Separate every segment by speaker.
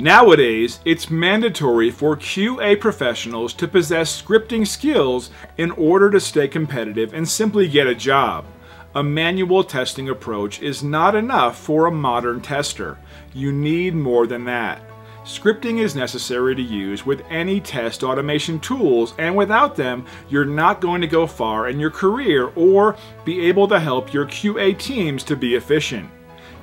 Speaker 1: Nowadays, it's mandatory for QA professionals to possess scripting skills in order to stay competitive and simply get a job. A manual testing approach is not enough for a modern tester. You need more than that. Scripting is necessary to use with any test automation tools, and without them, you're not going to go far in your career or be able to help your QA teams to be efficient.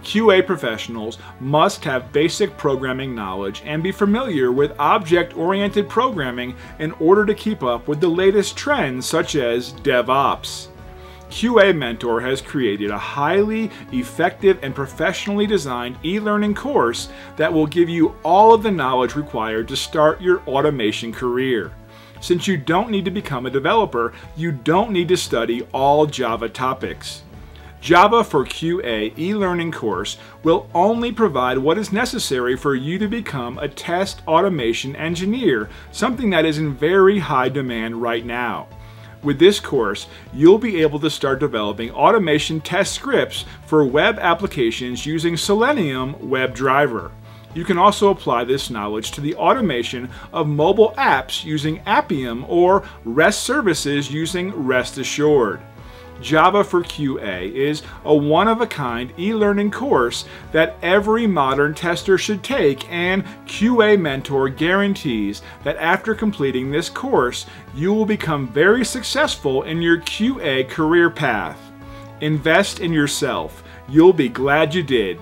Speaker 1: QA professionals must have basic programming knowledge and be familiar with object-oriented programming in order to keep up with the latest trends such as DevOps. QA Mentor has created a highly effective and professionally designed e-learning course that will give you all of the knowledge required to start your automation career. Since you don't need to become a developer, you don't need to study all Java topics. Java for QA e-learning course will only provide what is necessary for you to become a test automation engineer, something that is in very high demand right now. With this course, you'll be able to start developing automation test scripts for web applications using Selenium WebDriver. You can also apply this knowledge to the automation of mobile apps using Appium or REST services using REST Assured. Java for QA is a one-of-a-kind e-learning course that every modern tester should take and QA Mentor guarantees that after completing this course, you will become very successful in your QA career path. Invest in yourself. You'll be glad you did.